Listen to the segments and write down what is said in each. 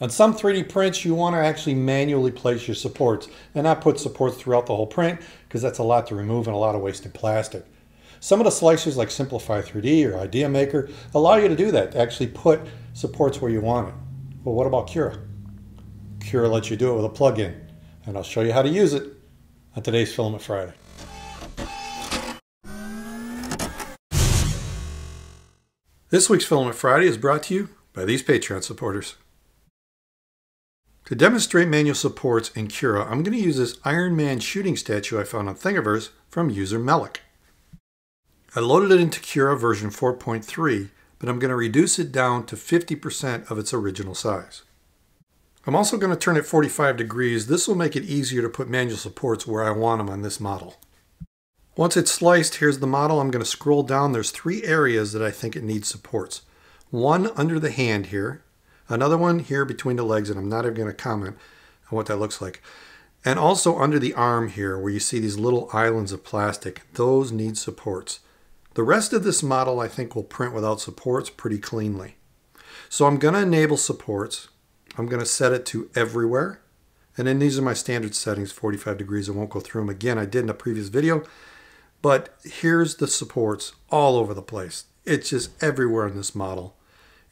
On some 3D prints, you want to actually manually place your supports and not put supports throughout the whole print because that's a lot to remove and a lot of wasted plastic. Some of the slicers like Simplify 3D or Idea Maker allow you to do that, to actually put supports where you want it. Well, what about Cura? Cura lets you do it with a plugin, and I'll show you how to use it on today's Filament Friday. This week's Filament Friday is brought to you by these Patreon supporters. To demonstrate manual supports in Cura, I'm going to use this Iron Man shooting statue I found on Thingiverse from user Melik. I loaded it into Cura version 4.3, but I'm going to reduce it down to 50% of its original size. I'm also going to turn it 45 degrees. This will make it easier to put manual supports where I want them on this model. Once it's sliced, here's the model. I'm going to scroll down. There's three areas that I think it needs supports. One under the hand here, another one here between the legs, and I'm not even going to comment on what that looks like. And also under the arm here, where you see these little islands of plastic, those need supports. The rest of this model I think will print without supports pretty cleanly. So I'm going to enable supports. I'm going to set it to everywhere. And then these are my standard settings, 45 degrees. I won't go through them again. I did in a previous video. But here's the supports all over the place. It's just everywhere in this model.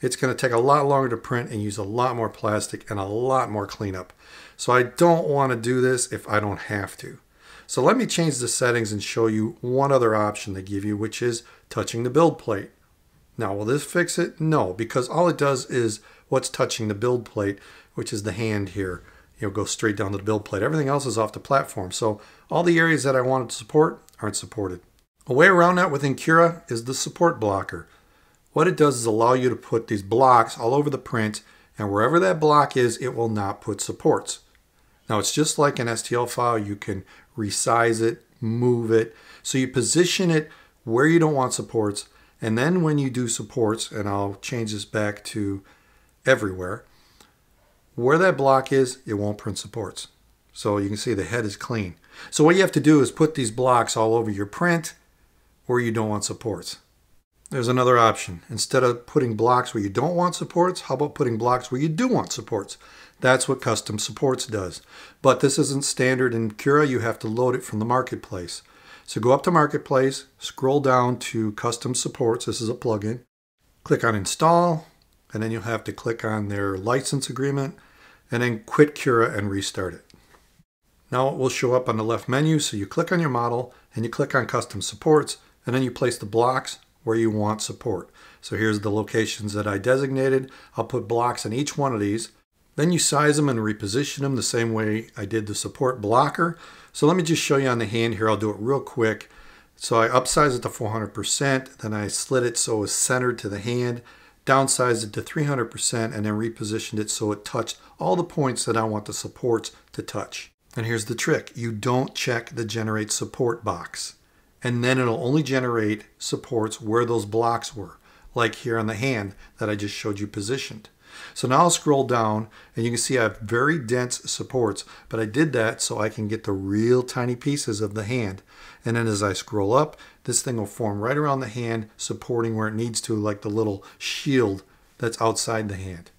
It's going to take a lot longer to print and use a lot more plastic and a lot more cleanup. So I don't want to do this if I don't have to. So let me change the settings and show you one other option they give you, which is touching the build plate. Now, will this fix it? No, because all it does is what's touching the build plate, which is the hand here. You know, go straight down to the build plate. Everything else is off the platform. So all the areas that I wanted to support aren't supported. A way around that within Cura is the support blocker. What it does is allow you to put these blocks all over the print and wherever that block is, it will not put supports. Now it's just like an STL file. You can resize it, move it. So you position it where you don't want supports. And then when you do supports, and I'll change this back to everywhere, where that block is, it won't print supports. So you can see the head is clean. So what you have to do is put these blocks all over your print where you don't want supports. There's another option. Instead of putting blocks where you don't want supports, how about putting blocks where you do want supports? That's what custom supports does. But this isn't standard in Cura. You have to load it from the marketplace. So go up to marketplace, scroll down to custom supports. This is a plugin. Click on install, and then you'll have to click on their license agreement and then quit Cura and restart it. Now it will show up on the left menu. So you click on your model and you click on custom supports and then you place the blocks where you want support. So here's the locations that I designated. I'll put blocks in each one of these. Then you size them and reposition them the same way I did the support blocker. So let me just show you on the hand here. I'll do it real quick. So I upsize it to 400%, then I slid it so it was centered to the hand, downsized it to 300%, and then repositioned it so it touched all the points that I want the supports to touch. And here's the trick. You don't check the generate support box and then it'll only generate supports where those blocks were, like here on the hand that I just showed you positioned. So now I'll scroll down and you can see I have very dense supports, but I did that so I can get the real tiny pieces of the hand. And then as I scroll up, this thing will form right around the hand, supporting where it needs to, like the little shield that's outside the hand.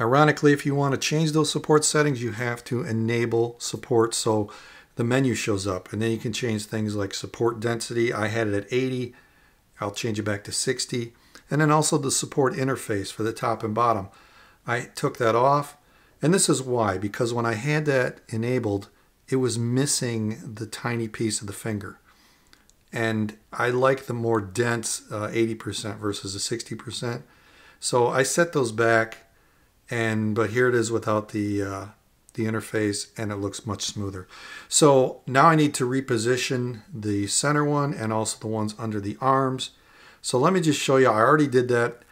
Ironically, if you want to change those support settings, you have to enable support. So the menu shows up and then you can change things like support density. I had it at 80. I'll change it back to 60. And then also the support interface for the top and bottom. I took that off. And this is why, because when I had that enabled, it was missing the tiny piece of the finger. And I like the more dense 80% uh, versus the 60%. So I set those back and but here it is without the uh, the interface and it looks much smoother. So now I need to reposition the center one and also the ones under the arms. So let me just show you, I already did that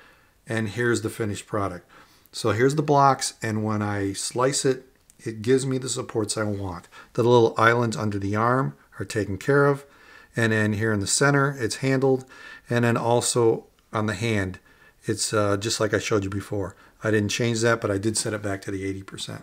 and here's the finished product. So here's the blocks and when I slice it, it gives me the supports I want. The little islands under the arm are taken care of. And then here in the center, it's handled. And then also on the hand, it's uh, just like I showed you before. I didn't change that, but I did set it back to the 80%.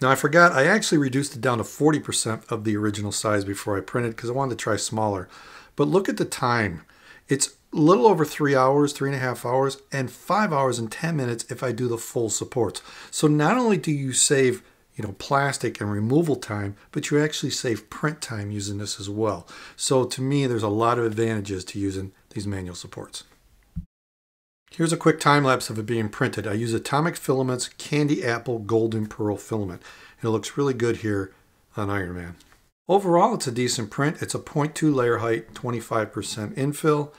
Now I forgot, I actually reduced it down to 40% of the original size before I printed because I wanted to try smaller. But look at the time. It's a little over three hours, three and a half hours, and five hours and 10 minutes if I do the full supports. So not only do you save you know, plastic and removal time, but you actually save print time using this as well. So to me, there's a lot of advantages to using these manual supports. Here's a quick time lapse of it being printed. I use Atomic Filaments Candy Apple Golden Pearl filament. And It looks really good here on Iron Man. Overall, it's a decent print. It's a 0.2 layer height, 25% infill,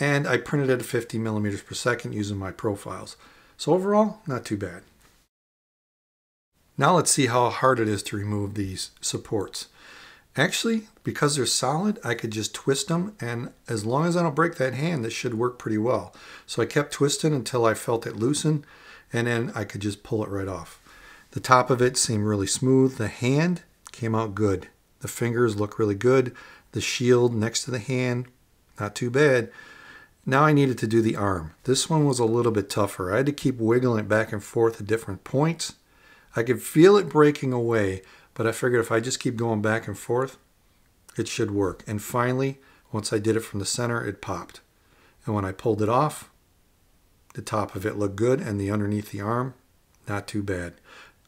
and I printed at 50 millimeters per second using my profiles. So overall, not too bad. Now let's see how hard it is to remove these supports. Actually, because they're solid, I could just twist them and as long as I don't break that hand, this should work pretty well. So I kept twisting until I felt it loosen and then I could just pull it right off. The top of it seemed really smooth. The hand came out good. The fingers look really good. The shield next to the hand, not too bad. Now I needed to do the arm. This one was a little bit tougher. I had to keep wiggling it back and forth at different points. I could feel it breaking away, but I figured if I just keep going back and forth, it should work. And finally, once I did it from the center, it popped. And when I pulled it off, the top of it looked good and the underneath the arm, not too bad.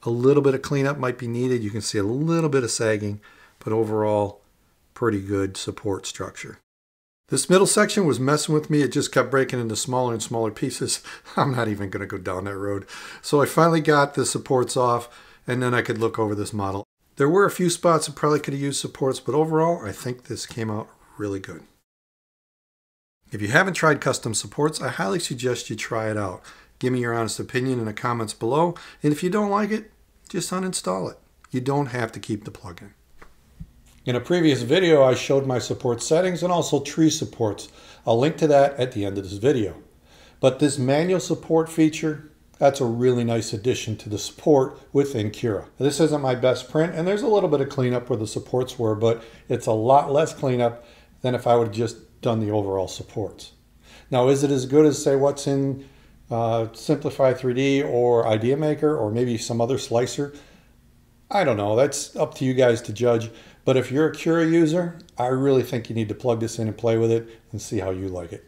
A little bit of cleanup might be needed. You can see a little bit of sagging, but overall, pretty good support structure. This middle section was messing with me. It just kept breaking into smaller and smaller pieces. I'm not even going to go down that road. So I finally got the supports off and then I could look over this model. There were a few spots that probably could have used supports, but overall, I think this came out really good. If you haven't tried custom supports, I highly suggest you try it out. Give me your honest opinion in the comments below, and if you don't like it, just uninstall it. You don't have to keep the plugin. In a previous video, I showed my support settings and also tree supports. I'll link to that at the end of this video. But this manual support feature, that's a really nice addition to the support within Cura. This isn't my best print, and there's a little bit of cleanup where the supports were, but it's a lot less cleanup than if I would have just done the overall supports. Now, is it as good as, say, what's in uh, Simplify 3D or Idea Maker or maybe some other slicer? I don't know. That's up to you guys to judge. But if you're a Cura user, I really think you need to plug this in and play with it and see how you like it.